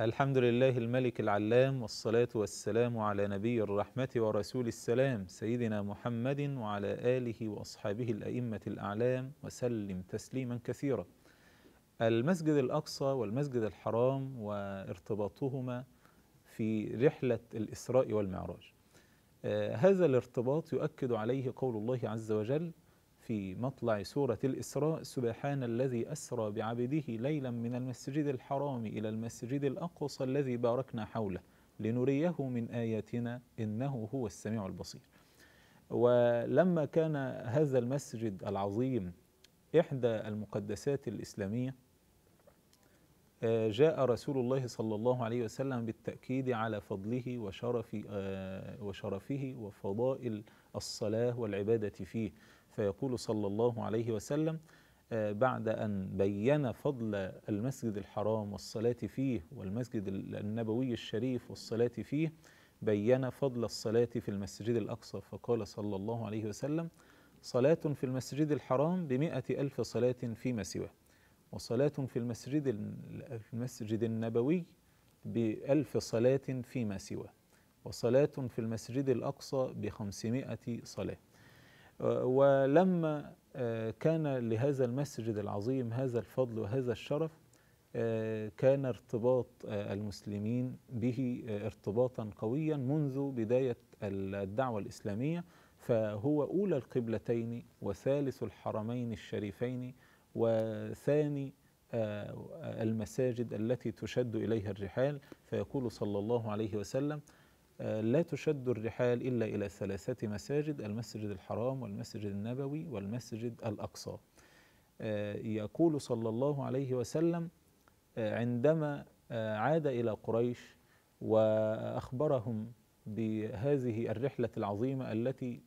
الحمد لله الملك العلام والصلاة والسلام على نبي الرحمة ورسول السلام سيدنا محمد وعلى آله وأصحابه الأئمة الأعلام وسلم تسليما كثيرا. المسجد الأقصى والمسجد الحرام وارتباطهما في رحلة الإسراء والمعراج. آه هذا الارتباط يؤكد عليه قول الله عز وجل في مطلع سورة الإسراء سبحان الذي أسرى بعبده ليلا من المسجد الحرام إلى المسجد الأقصى الذي باركنا حوله لنريه من آياتنا إنه هو السميع البصير. ولما كان هذا المسجد العظيم إحدى المقدسات الإسلامية جاء رسول الله صلى الله عليه وسلم بالتأكيد على فضله وشرف وشرفه وفضائل الصلاة والعبادة فيه. فيقول صلى الله عليه وسلم بعد أن بين فضل المسجد الحرام والصلاة فيه والمسجد النبوي الشريف والصلاة فيه بين فضل الصلاة في المسجد الأقصى. فقال صلى الله عليه وسلم صلاة في المسجد الحرام بمئة ألف صلاة فيما سواه وصلاة في المسجد المسجد النبوي بألف صلاة فيما سواه وصلاة في المسجد الأقصى بخمسمائة صلاة. ولما كان لهذا المسجد العظيم هذا الفضل وهذا الشرف كان ارتباط المسلمين به ارتباطا قويا منذ بداية الدعوة الإسلامية. فهو أولى القبلتين وثالث الحرمين الشريفين وثاني المساجد التي تشد إليها الرحال. فيقول صلى الله عليه وسلم لا تشد الرحال إلا إلى ثلاثة مساجد المسجد الحرام والمسجد النبوي والمسجد الأقصى. يقول صلى الله عليه وسلم عندما عاد إلى قريش وأخبرهم بهذه الرحلة العظيمة التي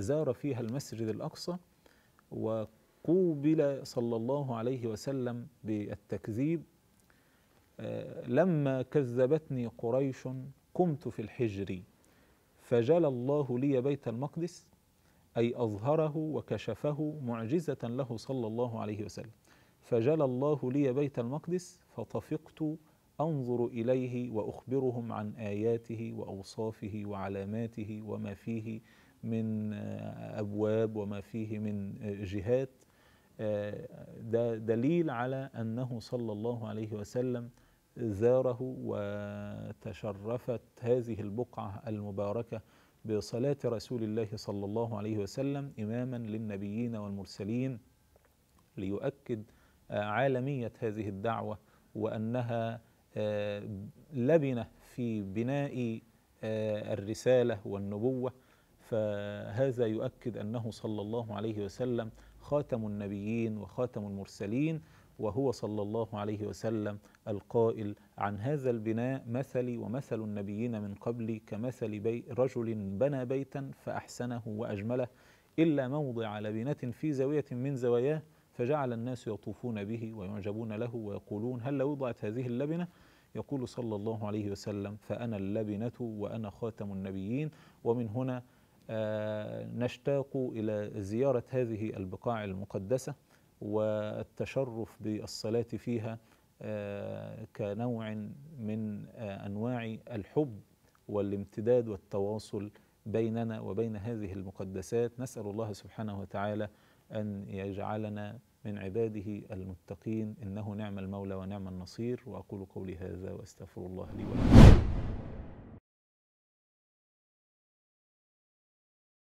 زار فيها المسجد الأقصى وقوبل صلى الله عليه وسلم بالتكذيب لما كذبتني قريش قمت في الحجر فجلى الله لي بيت المقدس أي أظهره وكشفه معجزة له صلى الله عليه وسلم. فجلى الله لي بيت المقدس فطفقت أنظر إليه وأخبرهم عن آياته وأوصافه وعلاماته وما فيه من أبواب وما فيه من جهات. ده دليل على أنه صلى الله عليه وسلم زاره وتشرفت هذه البقعة المباركة بصلاة رسول الله صلى الله عليه وسلم إماما للنبيين والمرسلين ليؤكد عالمية هذه الدعوة وأنها لبنة في بناء الرسالة والنبوة. فهذا يؤكد أنه صلى الله عليه وسلم خاتم النبيين وخاتم المرسلين وهو صلى الله عليه وسلم القائل عن هذا البناء مثلي ومثل النبيين من قبلي كمثل بي رجل بنى بيتا فأحسنه وأجمله إلا موضع لبنة في زاوية من زواياه فجعل الناس يطوفون به ويعجبون له ويقولون هل وضعت هذه اللبنة؟ يقول صلى الله عليه وسلم فأنا اللبنة وأنا خاتم النبيين ومن هنا آه نشتاق إلى زيارة هذه البقاع المقدسة. والتشرف بالصلاة فيها آه كنوع من آه أنواع الحب والامتداد والتواصل بيننا وبين هذه المقدسات. نسأل الله سبحانه وتعالى أن يجعلنا من عباده المتقين. إنه نعم المولى ونعم النصير. وأقول قولي هذا وأستغفر الله لي ولكم.